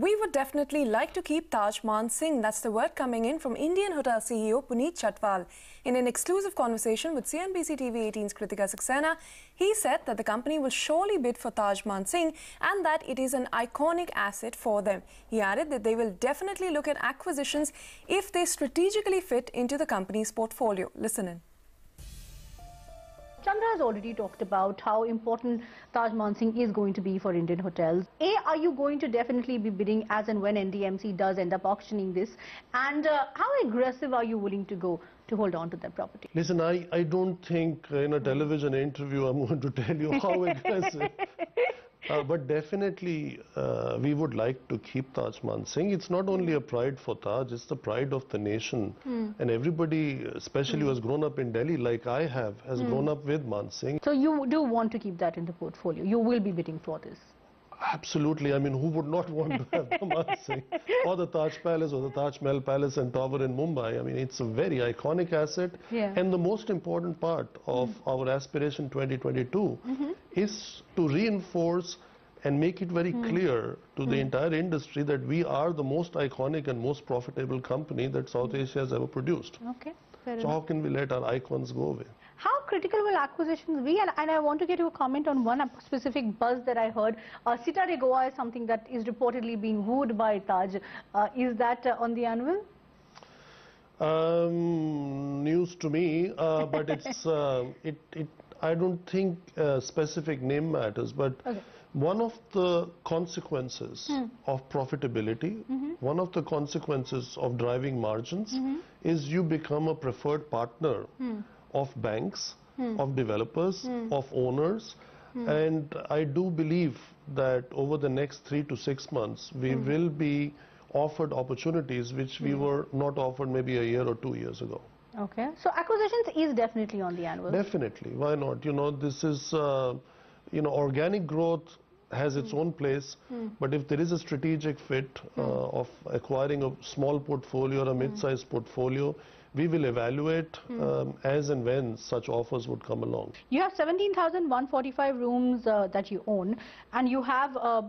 We would definitely like to keep Taj Mansingh. That's the word coming in from Indian Hotel CEO Puneet Chhatwal. In an exclusive conversation with CNBC TV 18's Kritika Saxena, he said that the company will surely bid for Taj Mansingh and that it is an iconic asset for them. He added that they will definitely look at acquisitions if they strategically fit into the company's portfolio. Listen in. Has already talked about how important Taj Mansingh is going to be for Indian hotels. A, are you going to definitely be bidding as and when NDMC does end up auctioning this? And uh, how aggressive are you willing to go to hold on to that property? Listen, I, I don't think in a television interview I'm going to tell you how aggressive. Uh, but definitely, uh, we would like to keep Taj Mansingh. It's not only a pride for Taj, it's the pride of the nation. Mm. And everybody, especially mm. who has grown up in Delhi, like I have, has mm. grown up with Mansingh. So you do want to keep that in the portfolio? You will be bidding for this? Absolutely. I mean, who would not want to have the Mansingh or the Taj Palace or the Taj Mahal Palace and Tower in Mumbai? I mean, it's a very iconic asset. Yeah. And the most important part of mm. our Aspiration 2022 -hmm. is to reinforce and make it very mm. clear to mm. the entire industry that we are the most iconic and most profitable company that South mm. Asia has ever produced. Okay. so enough. how can we let our icons go away? How critical will acquisitions be? And, and, I want to get your comment on one specific buzz that I heard. Uh, Cidade de Goa is something that is reportedly being wooed by Taj. Uh, is that uh, on the anvil? Um, news to me, uh, but it's uh, it, it. I don't think uh, specific name matters, but. Okay. One of the consequences hmm. of profitability, mm -hmm. one of the consequences of driving margins mm -hmm. is you become a preferred partner hmm of banks, hmm. of developers, hmm. of owners. Hmm. And I do believe that over the next three to six months, we hmm. will be offered opportunities which we hmm. were not offered maybe a year or two years ago. Okay. So acquisitions is definitely on the anvil. Definitely. Why not? You know, this is, uh, you know, organic growth has its own place, but if there is a strategic fit uh, of acquiring a small portfolio or a mid-sized portfolio, we will evaluate hmm. um, as and when such offers would come along. You have 17,145 rooms uh, that you own and you have uh,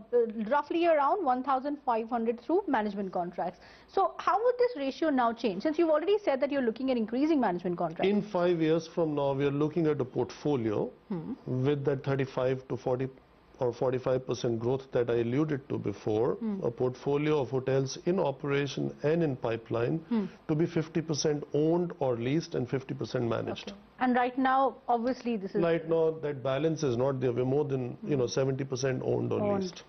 roughly around 1,500 through management contracts. So how would this ratio now change since you've already said that you're looking at increasing management contracts? In five years from now we are looking at a portfolio hmm. with that 35 to 40 or 45% growth that I alluded to before, mm. a portfolio of hotels in operation and in pipeline mm. to be 50% owned or leased and 50% managed. Okay. And right now, obviously, this is... Right now, that balance is not there. We're more than, you know, 70% owned or owned. leased.